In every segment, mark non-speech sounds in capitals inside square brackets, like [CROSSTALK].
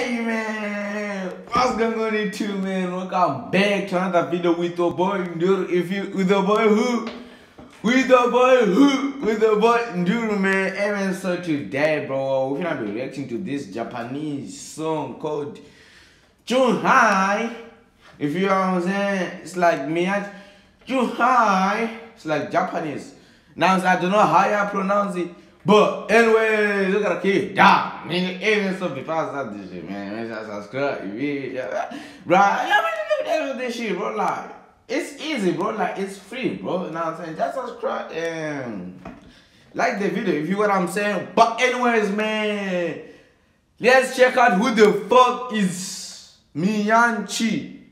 Hey man, what's going on YouTube man? Welcome back to another video with your boy Nduru. If you with the boy who, with the boy who, with the boy Nduru man. Hey so today bro, we're gonna be reacting to this Japanese song called June High. If you know what I'm saying, it's like me June High. It's like Japanese. Now I don't know how I pronounce it. But anyway, look at the kid. Yeah, nigga, even so before I start this shit, man, man, I subscribe, you? Yeah, bro, yeah, man, look at this shit, bro. Like, it's easy, bro. Like, it's free, bro. You know what I'm saying? Just subscribe and like the video, if you what I'm saying. But anyways, man, let's check out who the fuck is Miyanchi.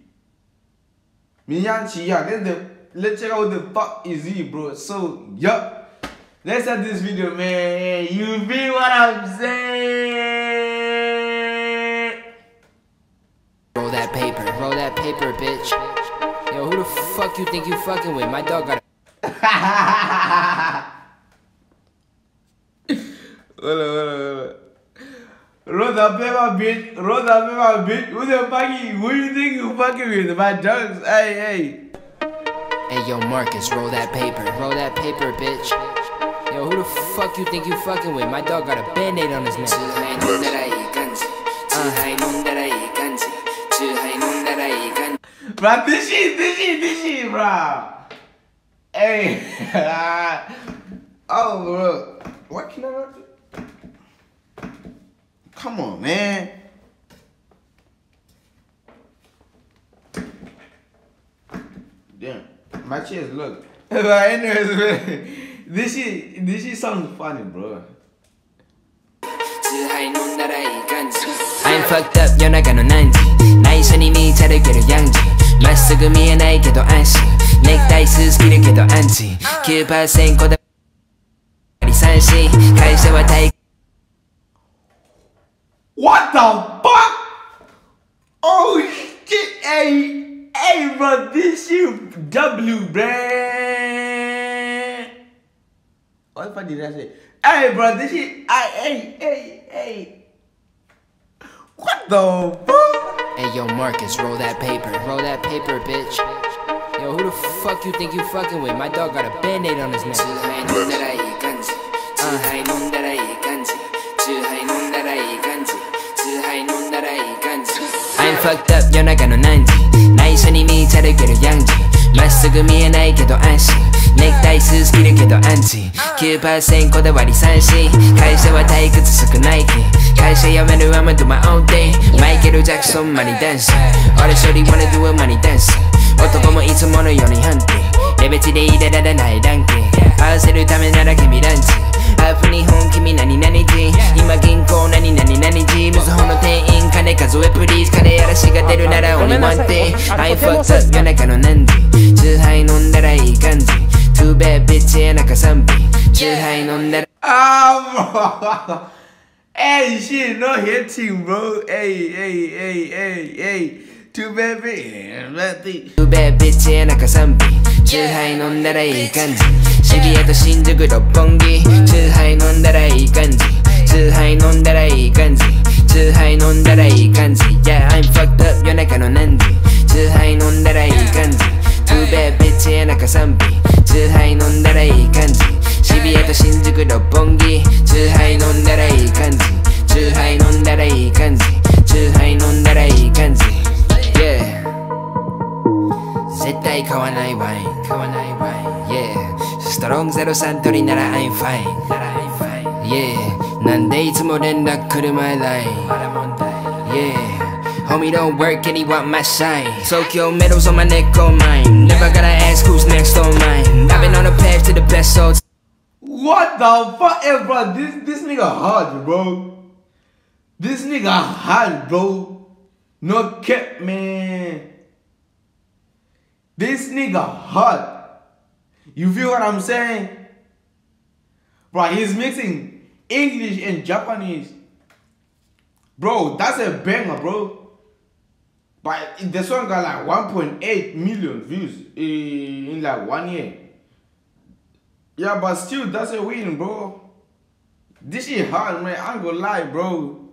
Miyanchi, yeah. Let's the let's check out who the fuck is he, bro. So, yup. Let's start this video, man. You feel what I'm saying? Roll that paper, roll that paper, bitch. Yo, who the fuck you think you fucking with? My dog got a [LAUGHS] Hold on, hold on, hold on. Roll the paper, bitch. Roll the paper, bitch. Who the fuck you? Who you think you fucking with? My dogs. Hey, hey. Hey, yo, Marcus, roll that paper, roll that paper, bitch. Yo, who the fuck you think you fucking with? My dog got a band-aid on his neck. Uh-huh. Bro, this shit, this shit, this shit, bro. Hey. [LAUGHS] oh, bro. What can I not do? Come on, man. Damn. My chest look. but anyways, man, this is this is something funny, bro. I'm fucked up, 연하가 넌 안지 나의 선임이 자를 깨려 양지 맛소금이야 나에게도 안시 넥타이스 스키르게도 안지 길바생 고다 산시 갈새와 타이 What the fuck? Oh shit, hey, hey bro, this you W, bruh. What the fuck did I say? Hey, bro, this shit. I, hey, hey, hey. What the fuck? Hey, yo, Marcus, roll that paper. Roll that paper, bitch. Yo, who the fuck you think you fucking with? My dog got a band aid on his neck. I'm fucked up, yo, 나가 너 난지. 나이 선임이 자를 괴로 양지. まっすぐ見えないけど安心。ネクタイス好きるけどアンチ。9%こだわり三振。会社は退屈少ない気会社辞める I'ma do my own thing マイケル・ジャクソンマニダンス俺処理 wanna do a マニダンス男もいつものようにハンティレベチで入れられないランキン合わせるためなら君ランチ。アップ日本君何々人今銀行何々々人無法の店員金数えプリーズ金やらしが出るなら only one thing I fucked up 夜中の何時チューハイ飲んだらいい感じ Too bad bitch や中3品チューハイ飲んだら Ah, bro. Hey, shit, no hitting, bro. Hey, hey, hey, hey, hey. Too bad. Nothing. Too bad bitch や中3品チューハイ飲んだらいい感じ渋谷と新宿六本木チューハイ飲んだらいい感じチューハイ飲んだらいい感じチューハイ飲んだらいい感じ。Yeah I'm fucked up. 夜中の何時？チューハイ飲んだらいい感じ。Too bad bitch や中3品チューハイ飲んだらいい感じ。渋谷と新宿六本木。チューハイ飲んだらいい感じ。チューハイ飲んだらいい感じ。チューハイ飲んだらいい感じ。Yeah 絶対買わないワイン。買わないワイン。Yeah ストロングゼロサントリーなら I'm fine なら I'm fine Yeah なんでいつも連絡来る前 line まだ問題 Yeah Homie don't work and he want my shine Tokyo medals on my neck on mine Never gotta ask who's next on mine I've been on a path to the best so What the fuck, hey, bro? This this nigga hard, bro. This nigga hard, bro. No cap, man. This nigga hard. You feel what I'm saying? Bro, he's mixing English and Japanese. Bro, that's a banger, bro. But the song got like 1.8 million views in, like one year. Yeah, but still, that's a win, bro. This is hard, man. I ain't gonna lie, bro.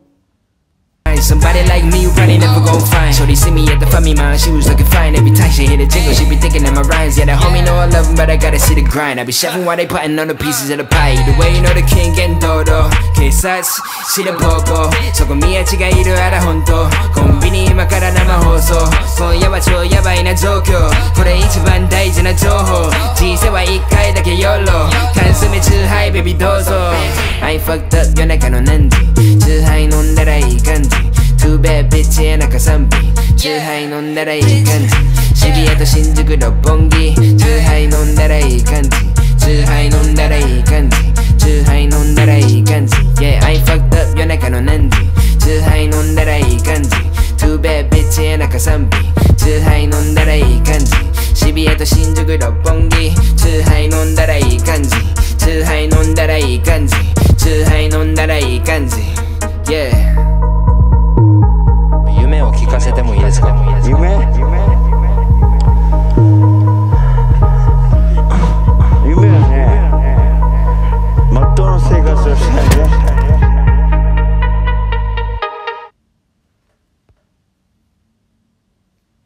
Somebody like me, never gon' find. Me at the funny man, she was looking fine. Every time she hit a jingle, she be thinking that my rhymes. Yeah, the homie know I love him, but I gotta see the grind. I be chefing while they putting on the pieces of the pie. The way you know the king getting dodo. 警察、知る方向。そこ宮地がいるあら本当。コンビニ今から生放送。今夜は超ヤバいな状況。これ一番大事な情報。人生は一回だけ YOLO。缶詰チハイベビーどうぞ。I fucked up 夜中の何時。チューハイ飲んだらいい感じ。Too bad bitch 夜中3品。チューハイ飲んだらいい感じ。渋谷と新宿六本木。チューハイ飲んだらいい感じ。チューハイ飲んだらいい感じ。チューハイ飲んだらいい感じ Yeah, I fucked up 夜中の何時チューハイ飲んだらいい感じ Too bad bitch 夜中3日チューハイ飲んだらいい感じ渋谷と新宿六本木チューハイ飲んだらいい感じチューハイ飲んだらいい感じチューハイ飲んだらいい感じ Yeah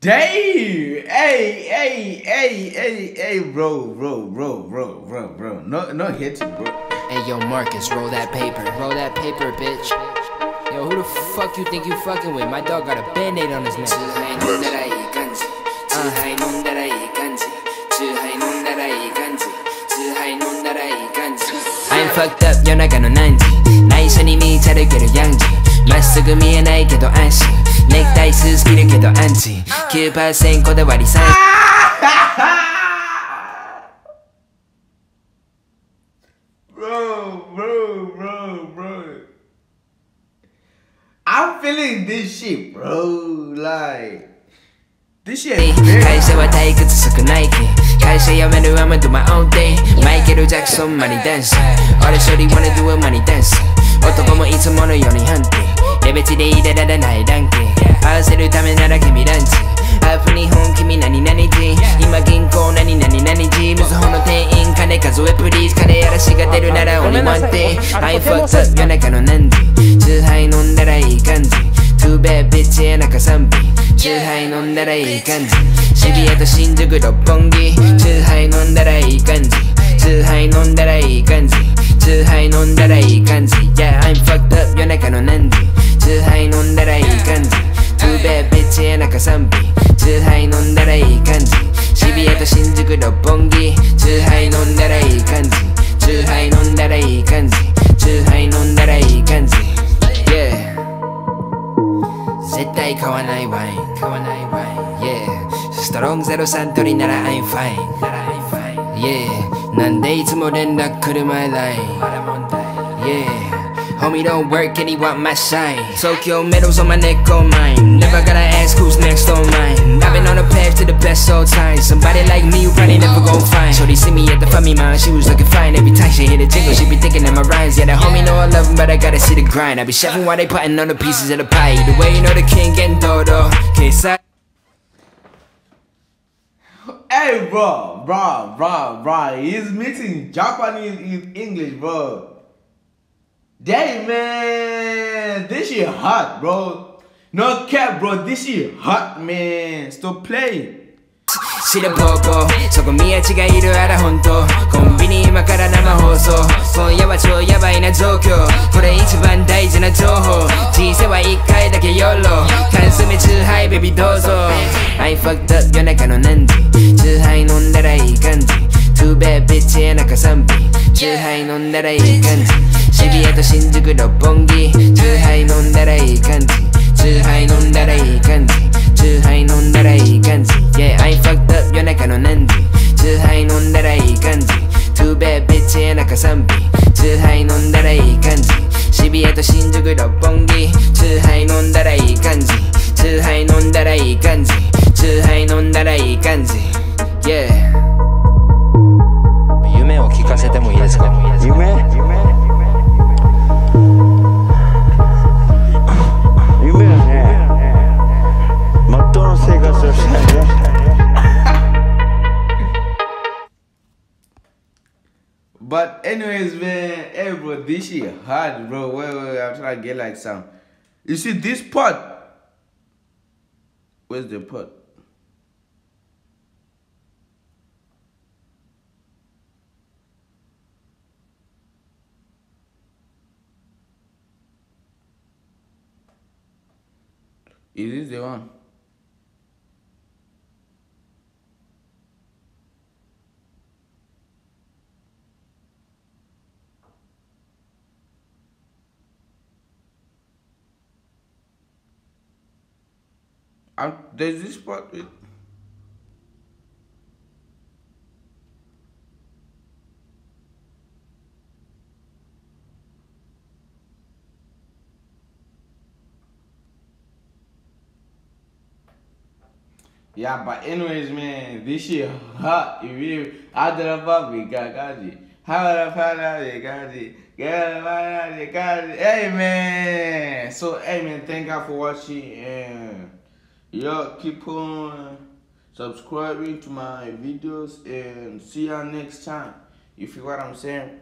Dave, hey, hey, hey, hey, hey, bro, bro, bro, bro, bro, bro. No, no hits, bro. Hey, yo, Marcus, roll that paper. Roll that paper, bitch. Yo, who the fuck you think you fucking with? My dog got a band-aid on his neck. I'm fucked up, 연하가 넌 난지 나이 선임이 자를 괴로 양지 맛 썩음이 나에게도 안심 ネクタイスーツ着るけどアンチ。9%で割りさ会社は退屈少ないけ会社辞めるアマドマオンデイ。マイケル・ジャクソンマニダンス。俺処理マネドゥマニダンス男もいつものようにハンレベチで入れられないランキン合わせるためなら君ランチ。アップ日本君何々人今銀行何々何時みずほの店員金数えプリーズ。金やらしが出るなら only one thing I fucked up 夜中の何時チューハイ飲んだらいい感じ。Too bad bitch 夜中3品チューハイ飲んだらいい感じ。渋谷と新宿六本木。チューハイ飲んだらいい感じ。チューハイ飲んだらいい感じ。チューハイ飲んだらいい感じ。Yeah bitch 夜中3品チューハイ飲んだらいい感じ渋谷と新宿六本木チューハイ飲んだらいい感じチューハイ飲んだらいい感じチューハイ飲んだらいい感じ Yeah. 絶対買わないワイン買わないワイン Yeah. ストロングゼロサントリーなら I'm fine なら I'm fine Yeah. なんでいつも連絡来る my line Yeah. Homie don't work and he want my shine. Tokyo medals on my neck on mine. Never gotta ask who's next on mine. I've been on a path to the best all time. Somebody like me you probably never gon' find. So they see me at the funny man She was looking fine. Every time she hit a jingle She be thinking that my rhymes. Yeah that homie know I love him But I gotta see the grind. I be chefing while they putting on the pieces of the pie. The way you know the king getting dodo K-side Hey, bro, bro, bro, bro. He's mixing Japanese with English, bro. Damn, man. This shit hot, bro. No cap, bro. This shit hot, man. Stop playing. 知る方向そこ宮地がいるあら本当コンビニ今から生放送今夜は超ヤバいな状況これ一番大事な情報人生は一回だけ YOLO 缶詰チューハイベビーどうぞ I fucked up 夜中の何時チューハイ飲んだらいい感じ Too bad bitch 夜中3品チューハイ飲んだらいい感じ渋谷と新宿六本木チューハイ飲んだらいい感じチューハイ飲んだらいい感じチューハイ飲んだらいい感じ Yeah I fucked up 夜中の何時チューハイ飲んだらいい感じ Too bad bitch 夜中3品チューハイ飲んだらいい感じ渋谷と新宿六本木チューハイ飲んだらいい感じチューハイ飲んだらいい感じチューハイ飲んだらいい感じ Yeah. 夢を聞かせてもいいですか夢夢はねまっとうな生活をしたいね But anyways, man, hey, bro, this shit hot, bro. Wait, wait, wait. I'm trying to get like some You see this part? Where's the part? Is this the one? I'm, there's this part with Yeah, but anyways, man, this shit hot. You I did a puppy, Gagaji. How the fuck Gagaji? Hey, man. So, hey, man, thank God for watching. And y'all keep on subscribing to my videos. And see y'all next time. You feel what I'm saying?